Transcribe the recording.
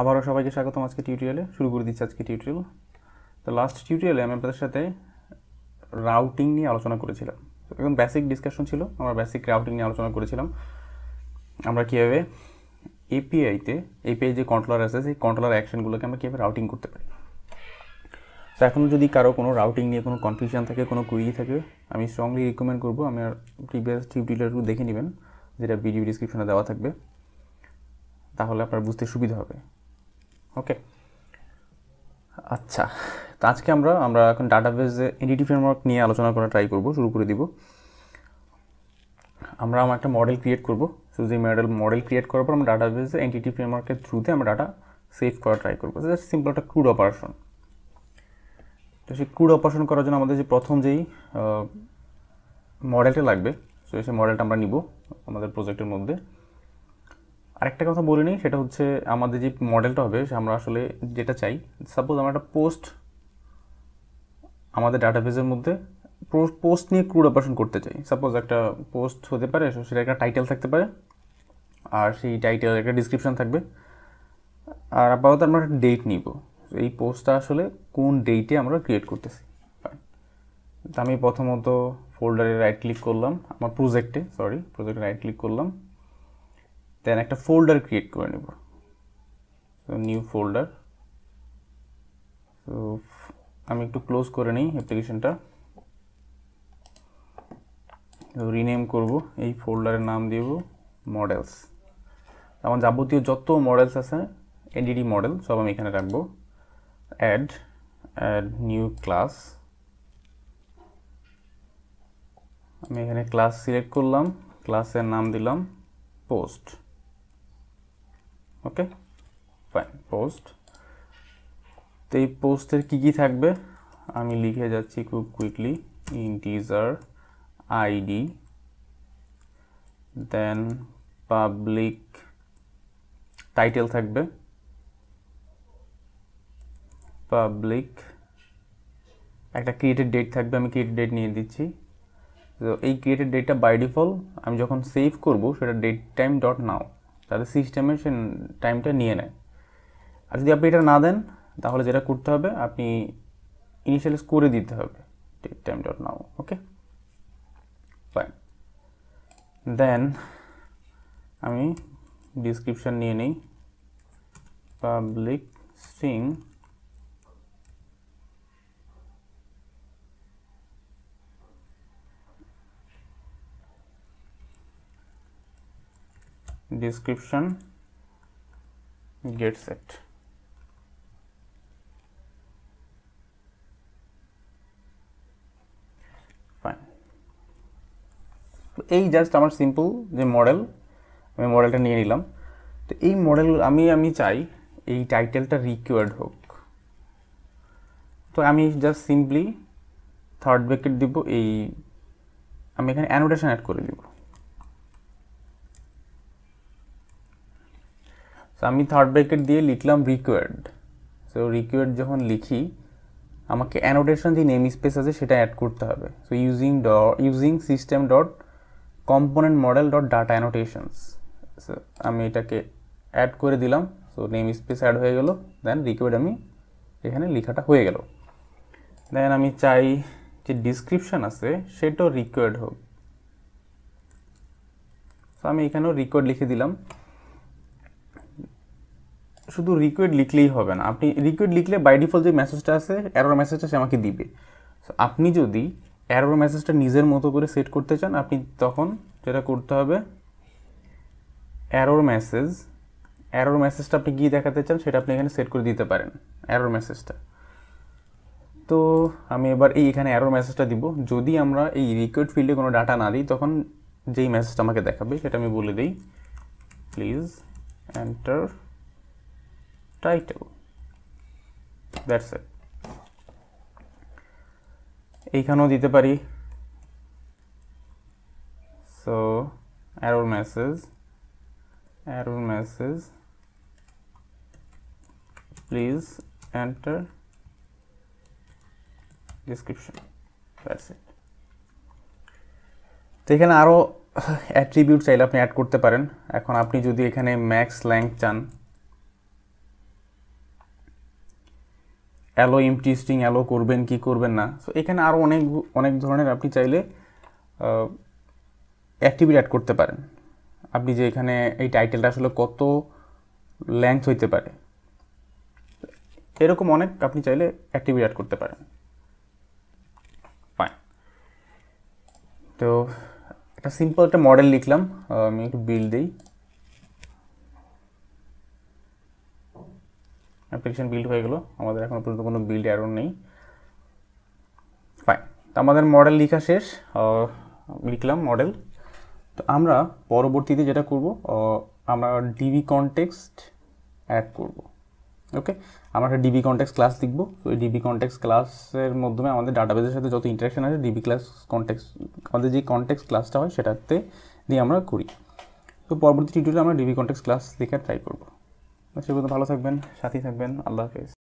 আবারও সবাইকে স্বাগতম আজকে টিউটোরিয়ালে শুরু করে দিচ্ছি আজকে টিউটোরিয়াল তো লাস্ট টিউটোরিয়ালে আমি আপনাদের সাথে রাউটিং নিয়ে আলোচনা করেছিলাম। একদম বেসিক ডিসকাশন ছিল, আমরা বেসিক রাউটিং নিয়ে আলোচনা করেছিলাম। আমরা কীভাবে এপিআইতে এপিআই যে কন্ট্রোলার আছে, সেই কন্ট্রোলার অ্যাকশনগুলোকে আমরা কীভাবে রাউটিং করতে পারি। তো এখন যদি কারও কোনো রাউটিং নিয়ে কোনো কনফিউশন থাকে, কোনো কুইরি থাকে, আমি স্ট্রংলি রিকমেন্ড করব আমি আর প্রিভিয়াস টিউটোরিয়ালগুলো দেখে নেবেন, যেটা ভিডিও ডিসক্রিপশনে দেওয়া থাকবে। তাহলে আপনার বুঝতে সুবিধা হবে। ওকে আচ্ছা তো আজকে আমরা আমরা এখন ডাটাবেজে এনটিটি ফ্রেমওয়ার্ক নিয়ে আলোচনা করা ট্রাই করব, শুরু করে দিব। আমরা আমার একটা মডেল ক্রিয়েট করব। সো যে মডেল মডেল ক্রিয়েট করার পর আমরা ডাটাবেজে এনটিটি ফ্রেমওয়ার্কের থ্রুতে আমরা ডাটা সেভ করা ট্রাই করব। জাস্ট সিম্পল একটা ক্রুড অপারেশন তো সেই ক্রুড অপারেশন করার জন্য আমাদের যে প্রথম যেই মডেলটা লাগবে সো সেই মডেলটা আমরা নিব আমাদের প্রজেক্টের মধ্যে। আরেকটা কথা বলে নিই, সেটা হচ্ছে আমাদের যে মডেলটা হবে, সে আমরা আসলে যেটা চাই সাপোজ আমরা একটা পোস্ট আমাদের ডাটাবেজের মধ্যে পোস্ট নিয়ে ক্রুড অপারেশন করতে চাই। সাপোজ একটা পোস্ট হতে পারে সেটা একটা টাইটেল থাকতে পারে, আর সেই টাইটেল একটা ডিসক্রিপশান থাকবে। আর আপাতত আমরা একটা ডেট নিব, এই পোস্টটা আসলে কোন ডেটে আমরা ক্রিয়েট করতেছি। আমি প্রথমত ফোল্ডারে রাইট ক্লিক করলাম, আমার প্রজেক্টে সরি প্রজেক্টে রাইট ক্লিক করলাম। দেন একটা ফোল্ডার ক্রিয়েট করে নেব। তো নিউ ফোল্ডার তো আমি একটু ক্লোজ করে নিই অ্যাপ্লিকেশনটা রিনেম করব, এই ফোল্ডারের নাম দেব মডেলস আমার যাবতীয় যত মডেলস আছে এনডিডি মডেল সব আমি এখানে রাখব। অ্যাড অ্যাড নিউ ক্লাস আমি এখানে ক্লাস সিলেক্ট করলাম ক্লাসের নাম দিলাম পোস্ট ওকে ফাইন পোস্ট তো এই পোস্টের কী কী থাকবে? আমি লিখে যাচ্ছি খুব quickly integer ID then public title থাকবে। পাবলিক একটা ক্রিয়েটেড ডেট থাকবে, আমি ক্রিয়েটেড ডেট নিয়ে দিচ্ছি। তো এই ক্রিয়েটেড ডেটটা বাই ডিফল্ট আমি যখন সেভ করব, সেটা ডেট টাইম ডট নাও তাহলে সিস্টেমে সে টাইমটা নিয়ে নেয়। আর যদি আপনি এটা না দেন, তাহলে যেটা করতে হবে, আপনি ইনিশিয়ালাইজ করে দিতে হবে date time dot now okay fine then আমি ডিসক্রিপশান নিয়ে নিই। Public string description get set. Fine. এই জাস্ট আমার সিম্পল যে মডেল আমি মডেলটা নিয়ে নিলাম। তো এই মডেল আমি আমি চাই এই টাইটেলটা রিকোয়ার্ড হোক। তো আমি জাস্ট সিম্পলি থার্ড ব্যাকেট দিব, এই, আমি এখানে অ্যানোটেশন অ্যাড করে দিব। সো আমি থার্ড ব্র্যাকেট দিয়ে লিখলাম রিকোয়ার্ড সো রিকোয়ার্ড যখন লিখি, আমাকে অ্যানোটেশন যে নেম স্পেস আছে সেটা অ্যাড করতে হবে। So using the using system dot component model dot data annotations so আমি এটাকে অ্যাড করে দিলাম। সো নেম স্পেস অ্যাড হয়ে গেল। দেন রিকোয়ার্ড আমি এখানে লেখাটা হয়ে গেল। দেন আমি চাই যে ডিসক্রিপশান আছে, সেটাও রিকোয়ার্ড হোক। সো আমি এখানেও রিকোয়ার্ড লিখে দিলাম। শুধু রিকোয়েড লিখলেই হবে না। আপনি রিকোয়েড লিখলে বাই ডিফল্ট যে মেসেজটা আছে অ্যারোর মেসেজটা সে আমাকে দিবে। সো আপনি যদি অ্যারোর মেসেজটা নিজের মতো করে সেট করতে চান, আপনি তখন যেটা করতে হবে অ্যারোর মেসেজ অ্যারোর মেসেজটা আপনি গিয়ে দেখাতে চান, সেটা আপনি এখানে সেট করে দিতে পারেন অ্যারোর মেসেজটা তো আমি এবার এই এখানে অ্যারোর মেসেজটা দিব। যদি আমরা এই রিকোয়েড ফিল্ডে কোনো ডাটা না দিই, তখন যেই মেসেজটা আমাকে দেখাবে, সেটা আমি বলে দিই please enter title that's it এইখানেও দিতে পারি। So error message error message please enter description that's it তো এখানে আরও অ্যাট্রিবিউট চাইলে আপনি অ্যাড করতে পারেন। এখন আপনি যদি এখানে ম্যাক্স ল্যাঙ্ক চান অ্যালো এমটি অ্যালো করবেন, কি করবেন না? সো এখানে আরও অনেক অনেক ধরনের আপনি চাইলে অ্যাক্টিভিটি অ্যাড করতে পারেন। আপনি যে এখানে এই টাইটেলটা আসলে কত লেন্থ হইতে পারে। এরকম অনেক আপনি চাইলে অ্যাক্টিভিটি অ্যাড করতে পারেন। ফাইন তো, একটা সিম্পল একটা মডেল লিখলাম আমি একটু বিল দিই। অ্যাপ্লিকেশন বিল্ড হয়ে গেলো। আমাদের এখনও পর্যন্ত কোনো বিল্ড অ্যারো নেই। ফাইন তো আমাদের মডেল লেখা শেষ। লিখলাম মডেল তো আমরা পরবর্তীতে যেটা করব আমরা ডিবি কনটেক্সট অ্যাড করব। ওকে আমরা একটা ডিবি কনটেক্সট ক্লাস লিখব। তো ডিবি কনটেক্সট ক্লাসের মাধ্যমে আমাদের ডাটাবেসের সাথে যত ইন্টারাকশন আছে ডিবি ক্লাস কনটেক্সট আমাদের যে কনটেক্সট ক্লাসটা হয়, সেটাতে দিয়ে আমরা করি। তো পরবর্তী টিউটোরিয়ালে আমরা ডিবি কনটেক্সট ক্লাস লেখার ট্রাই করব। সে ভালো থাকবেন সাথেই থাকবেন। আল্লাহ হাফেজ।